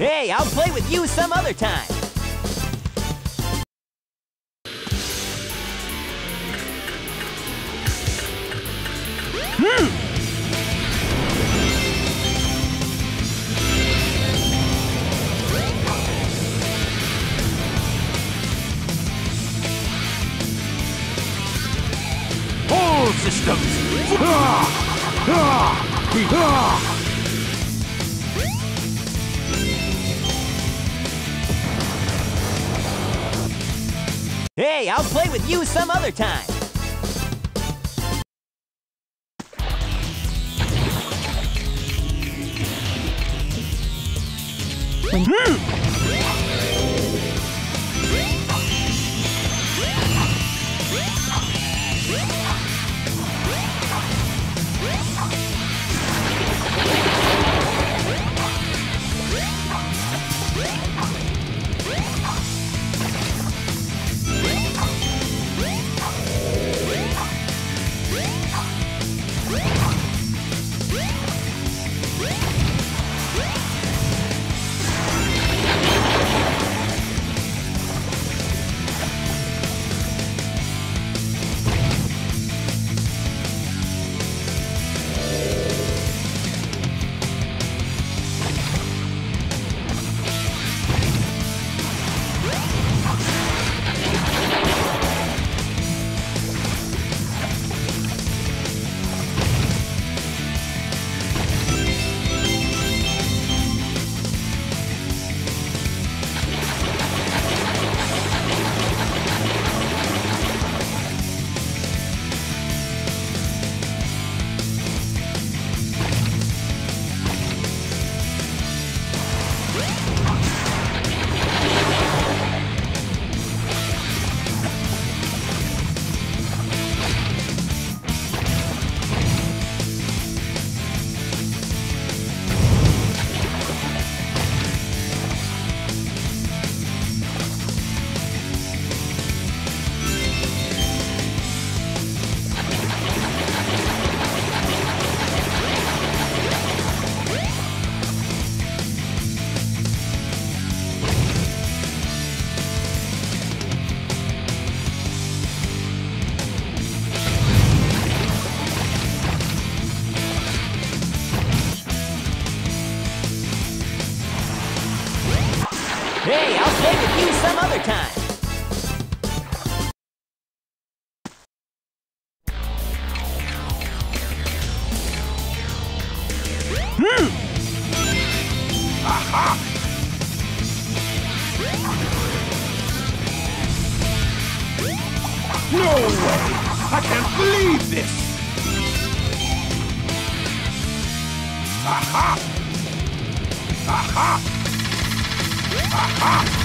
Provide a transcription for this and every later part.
Hey, I'll play with you some other time. Hey, I'll play with you some other time. Hey, No way! I can't believe this! Aha! Aha! Aha!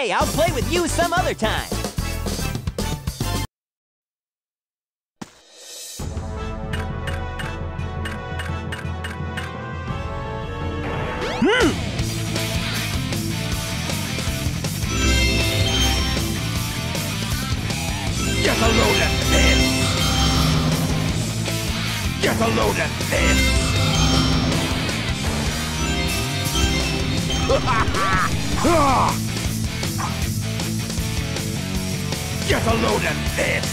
Hey, I'll play with you some other time. Get a load of this! Get a load of this! Ah! Get a load of this!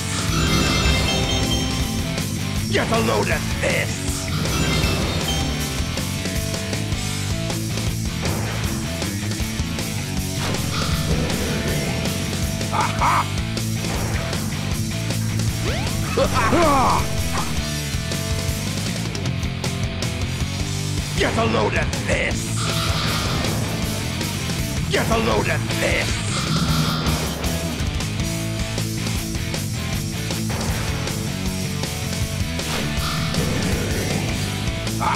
Get a load of this! Aha! Ah! Get a load of this! Get a load of this! Get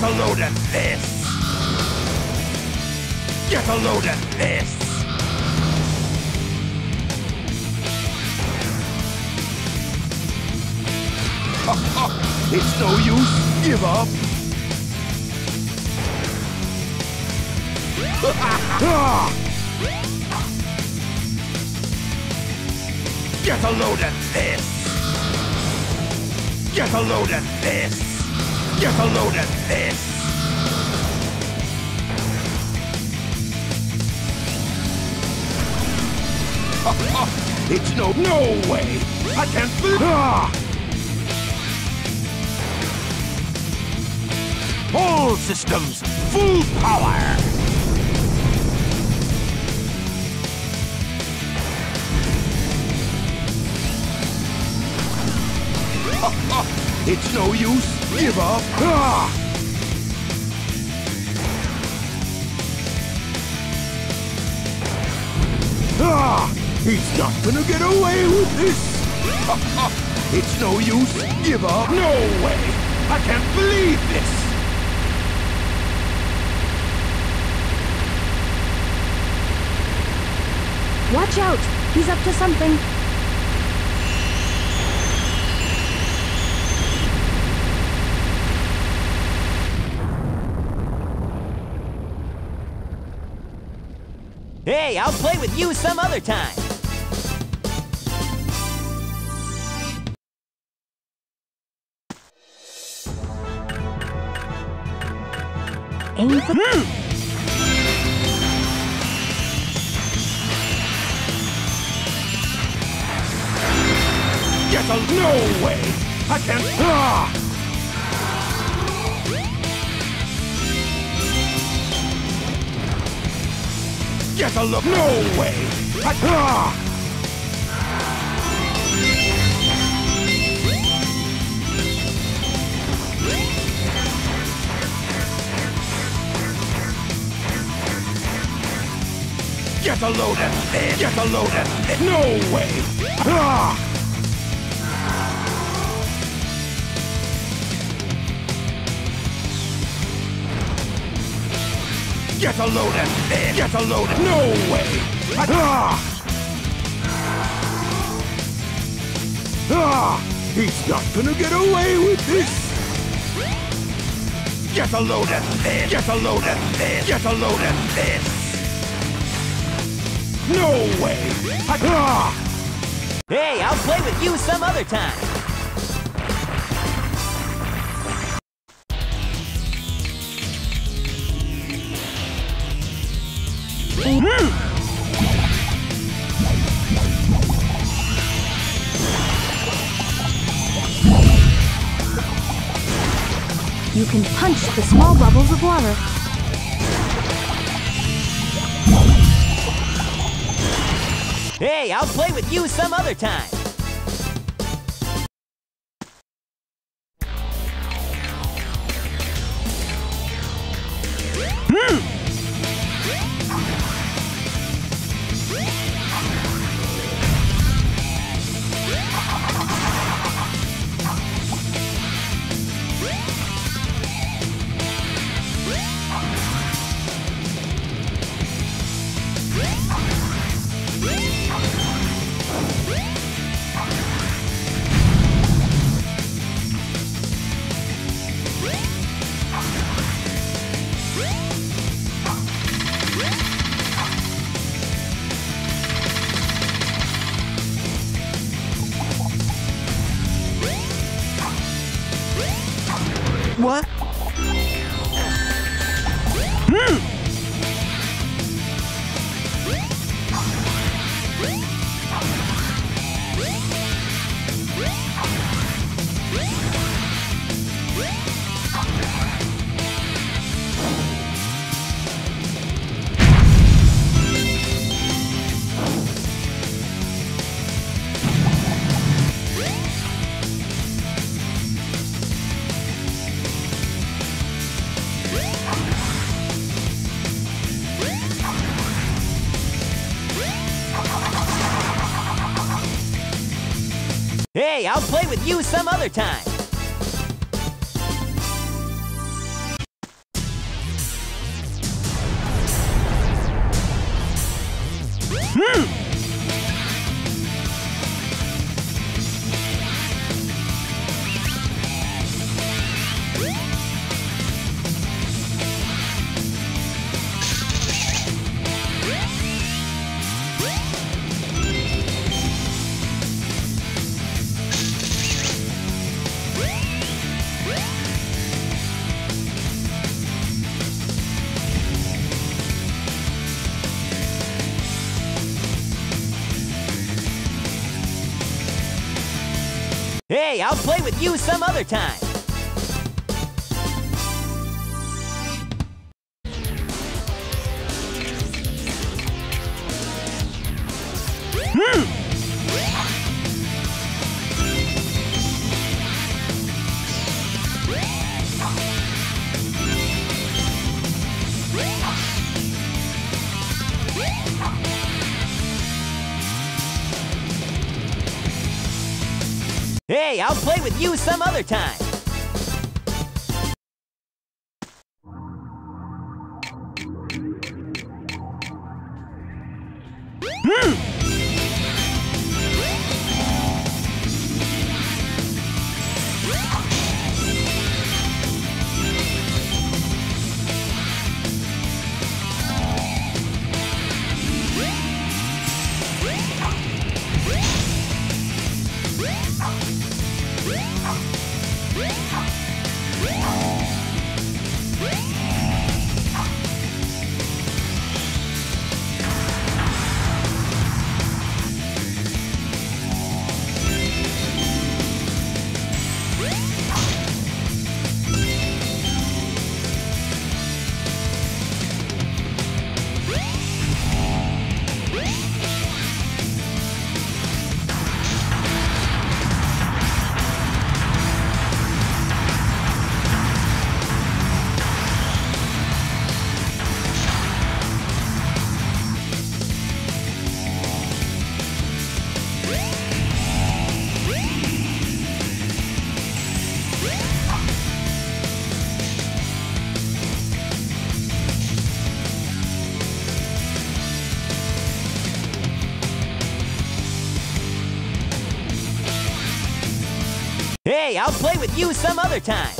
a load of this! Get a load of this! it's no use. Give up. Get a load of this! Get a load of this! Get a load of this! it's no, no way! I can't believe... All systems, full power! It's no use. Give up. Ah! Ah! He's not gonna get away with this! it's no use. Give up. No way! I can't believe this! Watch out! He's up to something. Hey, I'll play with you some other time. Aim. Get a no way! I can't. Ah! Get a look! No way! Ah! Get a load of this! Get a load of this! No way! Ah! Get a load of this! Get a load of... No way! Ah! Ah! He's not gonna get away with this! Get a load of this! Get a load of this! Get a load of this! No way! Ah! Hey, I'll play with you some other time. Can punch the small bubbles of water. Hey, I'll play with you some other time. I'll play with you some other time. Hey, I'll play with you some other time. Hey, I'll play with you some other time. I'll play with you some other time.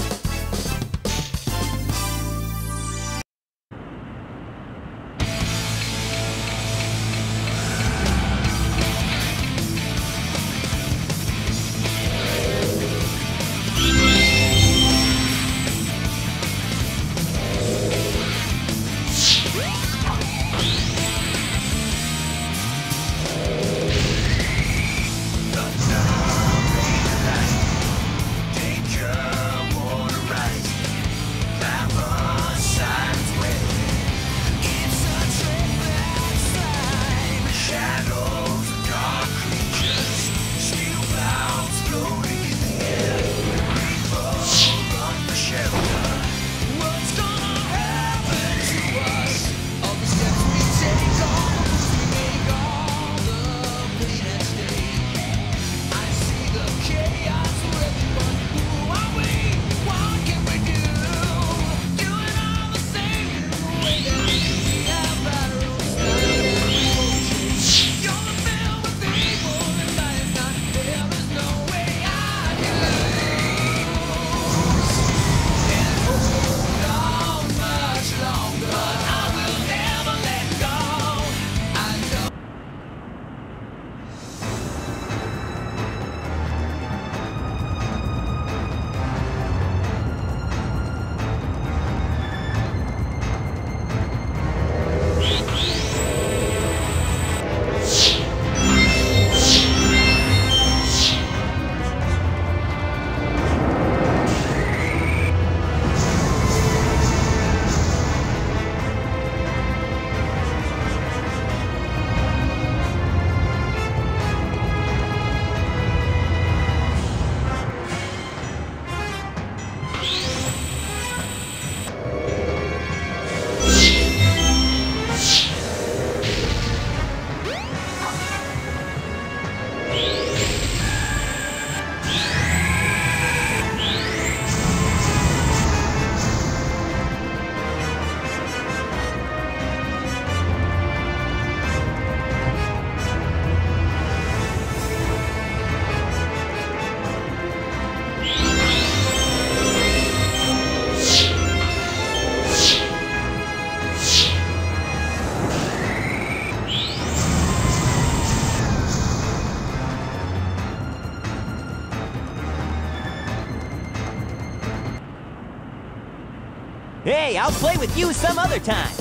I'll play with you some other time.